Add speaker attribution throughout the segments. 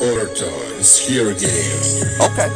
Speaker 1: Orton is here again.
Speaker 2: Okay.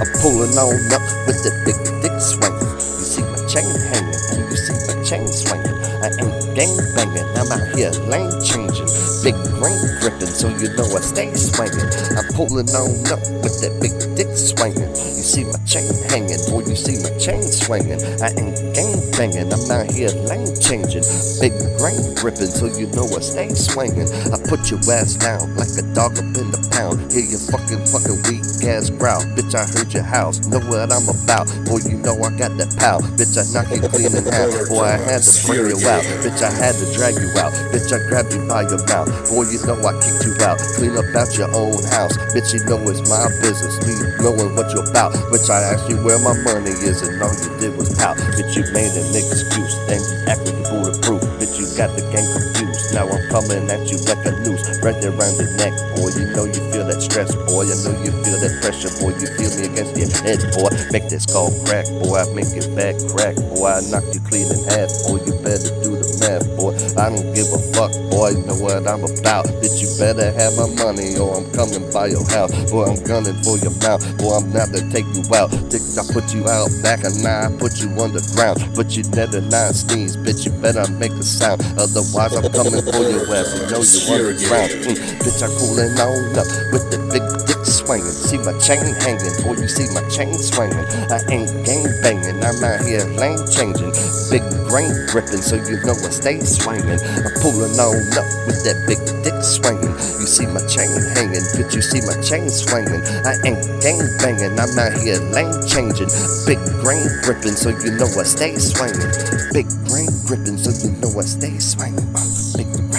Speaker 2: I'm pulling on up with the big dick swinging. You see my chain hanging, and you see my chain swinging. I ain't gang banging, I'm out here lane changing. Big ring gripping, so you know I stay swinging. Pulling on up with that big dick swinging. You see my chain hanging, boy, you see my chain swinging. I ain't gang banging, I'm out here lane changing. Big ring gripping, so you know I stay swinging. I put your ass down like a dog up in the pound. Hear your fucking fucking weak ass growl. Bitch, I heard your house, know what I'm about. Boy, you know I got that pow. Bitch, I knock you clean in half. Boy, I had to bring you out. Bitch, I had to drag you out. Bitch, I grabbed you by your mouth. Boy, you know I kicked you out. Clean up out your own house. Bitch, you know it's my business. Me knowing what you're about. Bitch, I asked you where my money is, and all you did was pout. Bitch, you made an excuse. Then you acted bulletproof. Bitch, you got the game confused. Now I'm coming at you like a noose. Right there around your neck, boy. You know you feel that stress, boy. I know you feel that pressure, boy. You feel me against your head, boy. Make this skull crack, boy. I make it back crack, boy. I knock you clean in half, boy. You better do the math, boy. I don't give a fuck, boy. You know what I'm about. Bitch, you better have my money or I'm coming by your house. Boy, I'm gunning for your mouth. Boy, I'm not to take you out. Think I put you out back and now I put you underground. But you never not sneeze, bitch. You better make a sound. Otherwise, I'm coming for your ass. You know you underground. Mm, bitch, I'm cooling on up with the big dick swinging. See my chain hanging, boy. You see my chain swinging. I ain't gang banging. I'm out here lane changing. Big brain gripping, so you know I stay swinging. I'm pulling on up with that big dick swinging. You see my chain hanging, bitch. You see my chain swinging. I ain't gang banging. I'm out here lane changing. Big brain gripping, so you know I stay swinging. Big brain gripping, so you know I stay swinging. Uh,